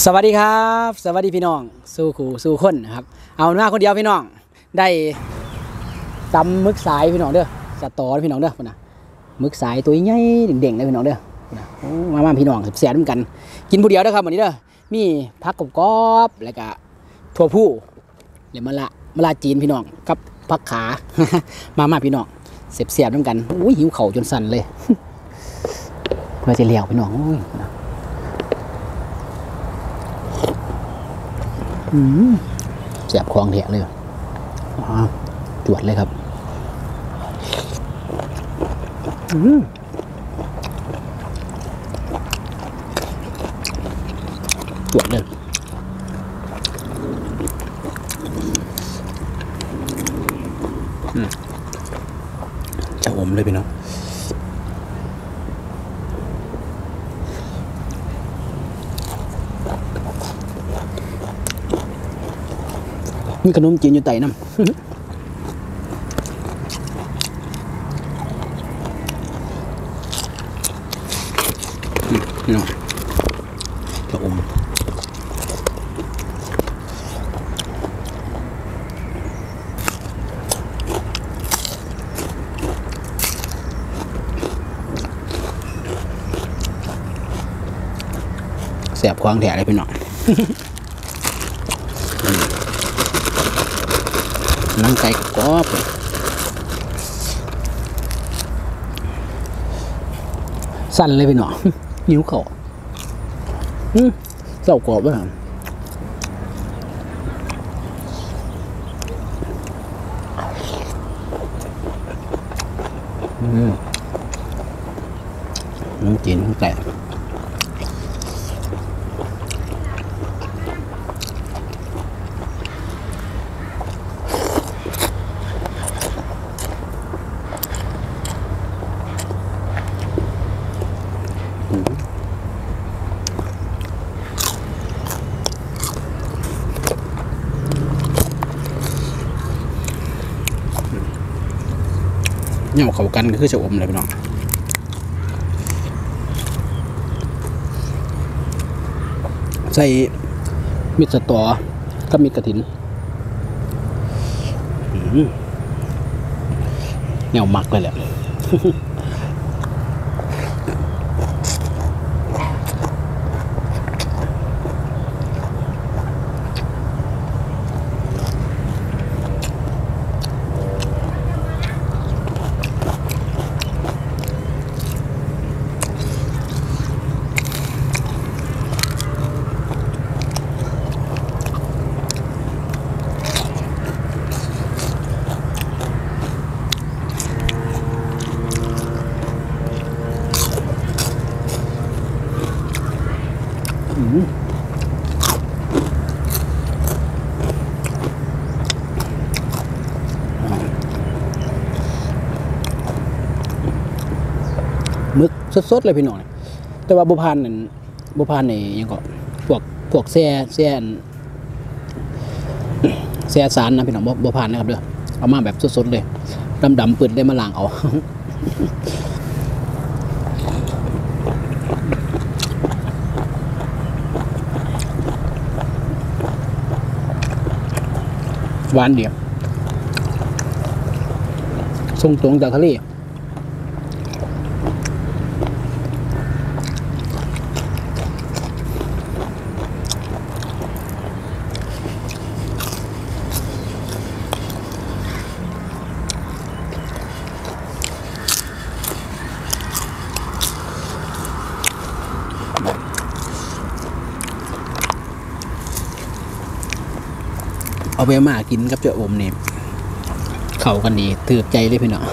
สวัสดีครับ สวัสดีพี่น้อง สู้ขู่สู้คนนะครับ เอาหน้าคนเดียวพี่น้อง ได้ตำมึกสายพี่น้องเด้อสตอพี่น้องเด้อพุ่นนะมึกสายตัวใหญ่เด่งๆเลยพี่น้องเด้อพุ่นนะมามาพี่น้องแสบๆเหมือนกัน กินผู้เดียวเด้อครับวันนี้เด้อมีผักกรอบแล้วก็ถั่วผู้เดี๋ยมะละมะละจีนพี่น้องกับผักขา มามาพี่น้องเสียบๆเหมือนกันอุ้ยหิวเข่าจนสั่นเลยเพื่อจะเลี้ยวพี่น้องโอ้ยนะ อืม เสียบคลองแถะเลยอ๋อจวดเลยครับอืมจวดเลยอืมจะอมเลยพี่น้อง มีขนมจีนอยู่ไต่น้ำอืมพี่น้องจะอมแสบควางแถะเลยพี่น้อง นังไก่กรอบสั่นเลยพี่น้องหิวเขาอืมเจ้ากรอบด้วยอืมน้ำจีนน้ำไก่ เนี่ยเขากันก็คือจะอมเลยพี่น้องใส่มิตรสตอกับมิตรกระถินอืมแนวมักเลยแหละ สดๆเลยพี่น้องแต่ว่าบุพานนั่นบุพานนี่ยังก็พวกพวกแซ่แซ่แซ่สารนะพี่น้องบ่บุพานนะครับเด้อเอามาแบบสดๆเลยดำๆปืดได้มาล้างเอาหวานเดียวส่งตรงจากทะเล เอาไปมากินกับเจ้าอมเนี่ยเข่ากันดีถือใจเลยพี่น้อง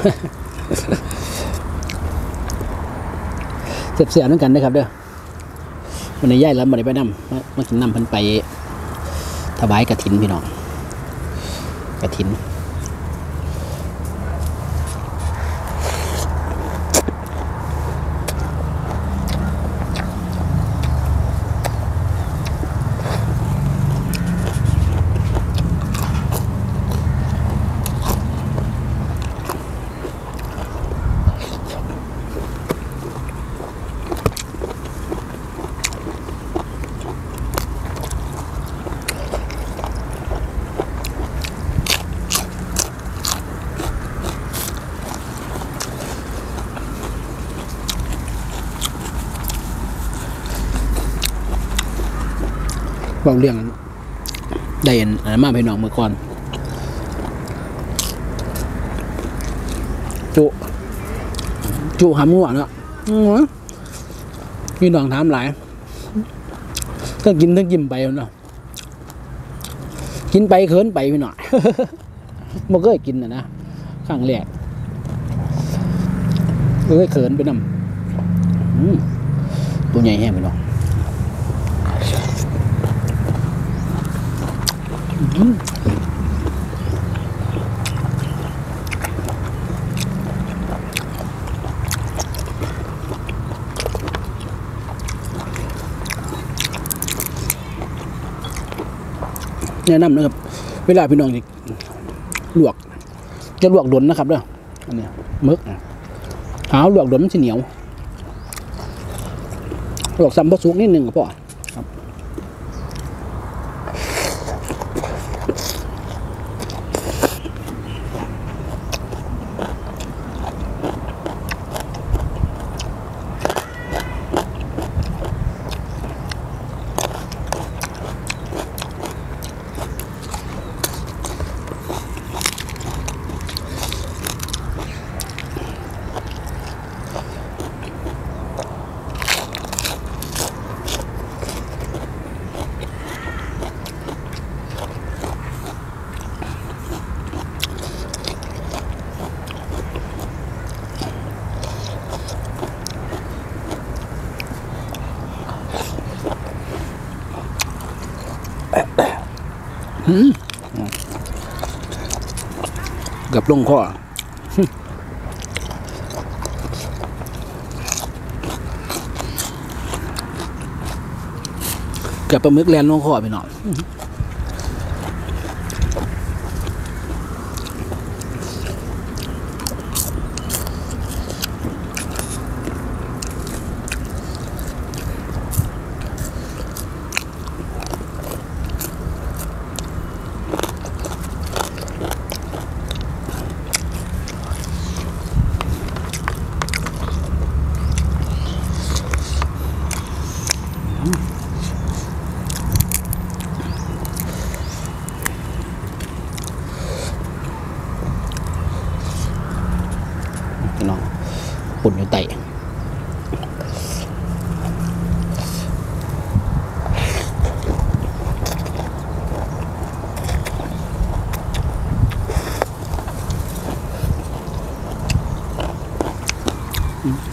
เสียบเสียบด้วยกันนะครับเด้อวันนี้ย่ายแล้วมาได้ไปนำมามากินน้ำพันไปถวายกระถินพี่น้องกระถิน ควาเรื่องได้เห็นอันนั้นมาพี่น้องเมื่อก่อนจุจุหามูอะเนาะอื้อหือพี่น้องถามหลายต้องกินต้งกินไปเนาะกินไปเขินไปพี่น้องบ่เคยกินนะนะครั้งแรกเอ้ยเขินไปนำอืมตัวใหญ่แห้งพี่น้องอืม แนะนำนะครับ เวลาพี่น้องจะลวก จะลวกดนนะครับเด้ออันเนี้มึกหาลวกดนมันจะเหนียวลวกซ้ำพอสุกนิดหนึ่งก็พอ กับลงคอกับปลาหมึกแลนลงคอไปหน่อย Mm-hmm.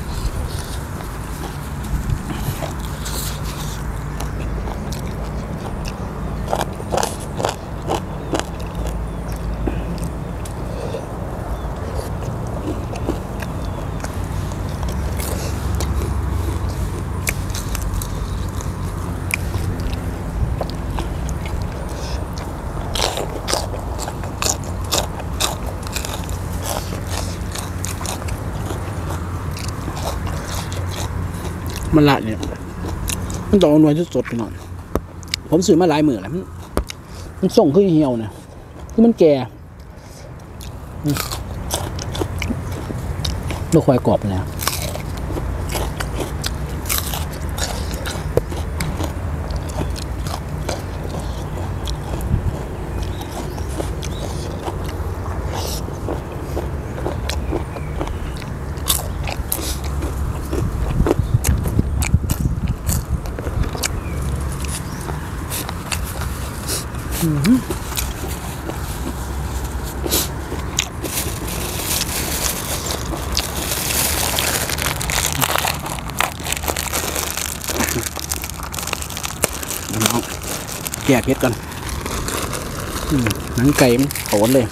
มันละเนี่ย มันต้องเอาหน่วยสดๆไปนอนผมซื้อมาหลายหมื่นแล้วมันมันส่งขึ้นเหี่ยวเนี่ยคือมันแก่อืมลูควายกรอบเลยนะ แก่เพชรกันหนังไก่มันโขนเลย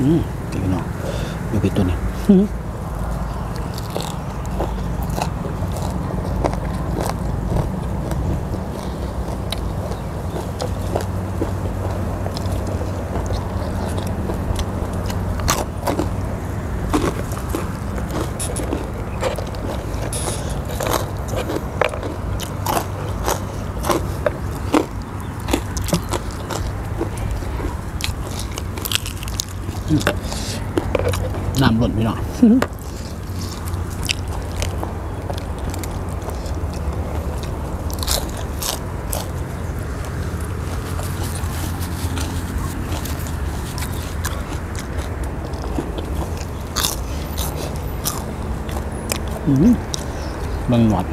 อืมเดี๋ยวพี่น้องเดี๋ น้ำหล่นพี่น้องอืมเบังหนวด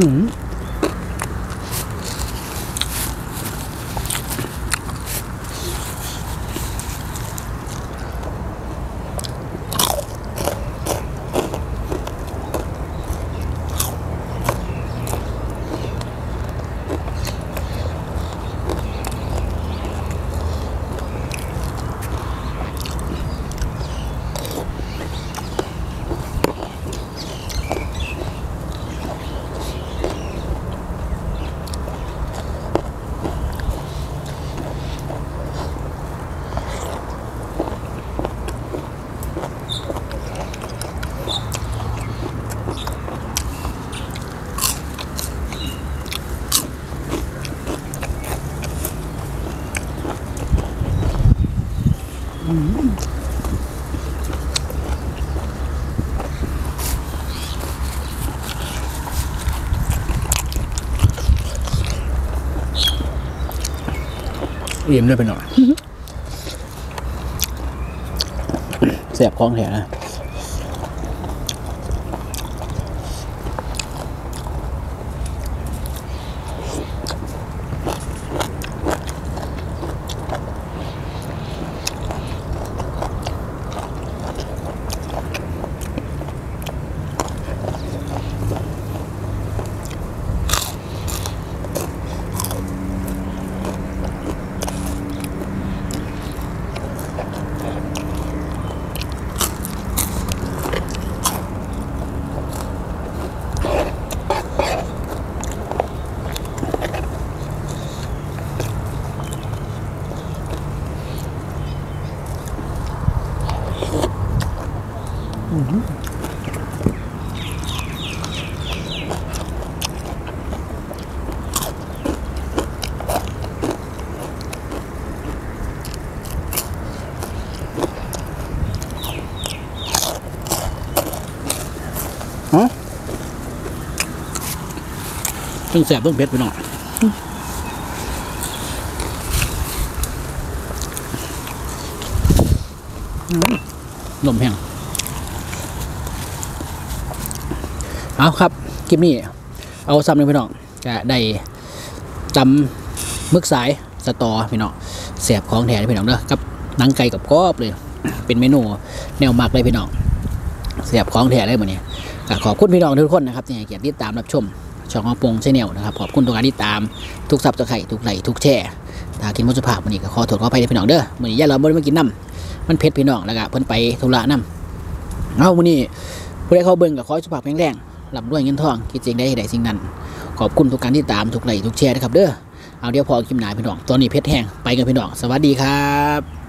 อืม อิ่มด้วยไปหน่อยเสียบคล้องแถนะ ต้องแสบต้องเผ็ดไปหน่อยลมแห้งเอาครับคลิปนี้ เอาซ้ำเลยพี่น้องจะได้จำมึกสายสตอพี่น้องแสบของแท้เลยพี่น้องเด้อกับนังไก่กับกรอบเลย เป็นเมนูแนวมักเลยพี่น้องแสบของแท้เลยวันนี้ขอบคุณพี่น้องทุกคนนะครับที่ให้เกียรติติดตามรับชม ช่องขอปงชแนลนะครับขอบคุณทุกการติดตามทุกซับสไครต์ทุกไหลทุกแชร์ถ้ากินมุสภาพวันนี้ก็ขอโทษขออภัยด้วยพี่น้องเด้อวันนี้ย่าเราไม่ได้มากินน้ำมันเผ็ดพี่น้องแล้วก็เพิ่นไปธุระน้ำเอาวันนี้ผู้ใดเขาเบิ่งก็ขอสุภาพแข็งแรงหลำด้วยเงินทองคิดสิ่งใดให้ได้สิ่งนั้น ขอบคุณทุกการติดตามทุกไลค์ทุกแชร์นะครับเด้อเอาเดี๋ยวพอคลิปหนาพี่น้องตอนนี้เพชรแห้งไปกันพี่น้องสวัสดีครับ